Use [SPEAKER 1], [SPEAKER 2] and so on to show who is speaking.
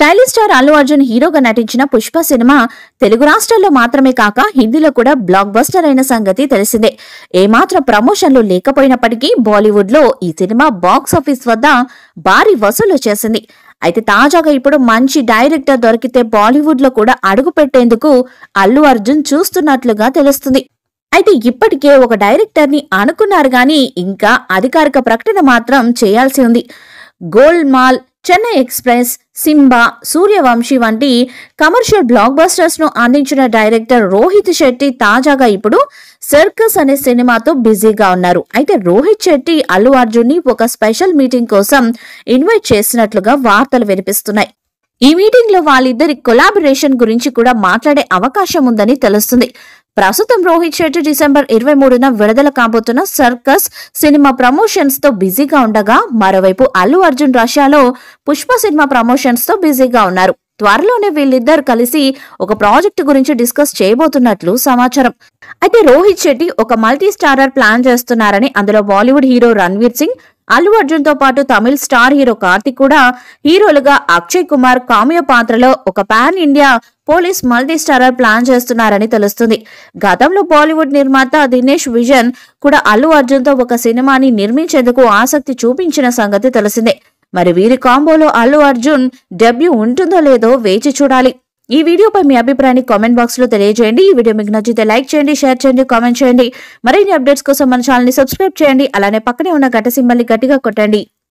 [SPEAKER 1] Stylish star Allu Arjun హీరోగా నటించిన Pushpa cinema Telugu రాష్ట్రాల్లో మాత్రమే కాక హిందీలో కూడా బ్లాక్ బస్టర్ అయిన సంగతి తెలిసిందే. ఏమాత్రం ప్రమోషన్లు లేకపోయినప్పటికీ బాలీవుడ్లో ఈ సినిమా బాక్స్ ఆఫీస్ వద్ద భారీ వసూలు చేసింది. అయితే తాజాగా ఇప్పుడు మంచి డైరెక్టర్ దొరికితే బాలీవుడ్లో కూడా అడుగు పెట్టేందుకు అల్లు అర్జున్ చూస్తున్నట్లుగా తెలుస్తుంది. అయితే ఇప్పటికే ఒక డైరెక్టర్ని అనుకున్నారు గాని ఇంకా అధికారిక ప్రకటన మాత్రం చేయాల్సి ఉంది. గోల్డ్ మాల్ చెన్నై ఎక్స్ప్రెస్ సింబా సూర్యవంశి వంటి కమర్షియల్ బ్లాక్ బస్టర్స్ను అందించిన డైరెక్టర్ రోహిత్ శెట్టి తాజాగా ఇప్పుడు సర్కస్ అనే సినిమాతో బిజీగా ఉన్నారు. అయితే రోహిత్ శెట్టి అల్లు అర్జున్ని ఒక స్పెషల్ మీటింగ్ కోసం ఇన్వైట్ చేసినట్లుగా వార్తలు వినిపిస్తున్నాయి. ఈ మీటింగ్లో వాళ్ళిద్దరి కొలాబరేషన్ గురించి కూడా మాట్లాడే అవకాశం ఉందని తెలుస్తుంది. ప్రస్తుతం రోహిత్ శెట్టి డిసెంబర్ ఇరవై మూడున విడుదల కాబోతున్న సర్కస్ సినిమా ప్రమోషన్స్తో బిజీగా ఉండగా మరోవైపు అల్లు అర్జున్ రష్యాలో పుష్ప సినిమా ప్రమోషన్స్తో బిజీగా ఉన్నారు. త్వరలోనే వీళ్ళిద్దరు కలిసి ఒక ప్రాజెక్టు గురించి డిస్కస్ చేయబోతున్నట్లు సమాచారం. అయితే రోహిత్ శెట్టి ఒక మల్టీ స్టారర్ ప్లాన్ చేస్తున్నారని అందులో బాలీవుడ్ హీరో రణ్వీర్ సింగ్ అల్లు అర్జున్తో పాటు తమిళ్ స్టార్ హీరో కార్తిక్ కూడా హీరోలుగా అక్షయ్ కుమార్ కామియో పాత్రలో ఒక pan India police multi starrer plan చేస్తున్నారని తెలుస్తుంది. గతంలో బాలీవుడ్ నిర్మాత దినేష్ విజన్ కూడా అల్లు అర్జున్తో ఒక సినిమాని నిర్మించేందుకు ఆసక్తి చూపించిన సంగతి తెలిసిందే. మరి వీరి కాంబోలో అల్లు అర్జున్ డెబ్యూ ఉంటుందో లేదో వేచి చూడాలి. ఈ వీడియోపై మీ అభిప్రాయాన్ని కామెంట్ బాక్స్లో తెలియజేయండి. ఈ వీడియో మీకు నచ్చితే లైక్ చేయండి షేర్ చేయండి కామెంట్ చేయండి. మరిన్ని అప్డేట్స్ కోసం మన ఛానల్ని సబ్స్క్రైబ్ చేయండి. అలానే పక్కనే ఉన్న గంట సింబల్ని గట్టిగా కొట్టండి.